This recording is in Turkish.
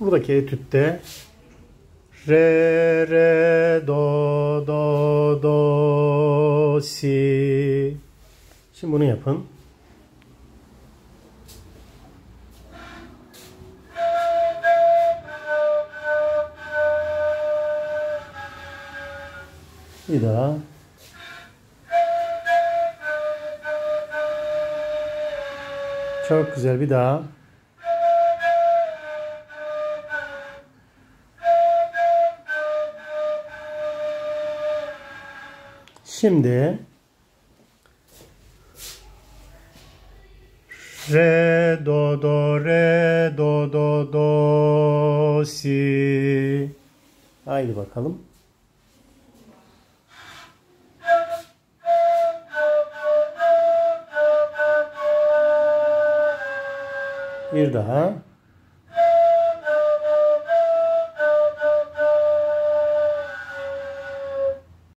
Buradaki etütte re re do do do si. Şimdi bunu yapın. Bir daha. Çok güzel bir daha. Şimdi re do do re do do do si. Haydi bakalım. Bir daha.